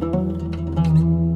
Música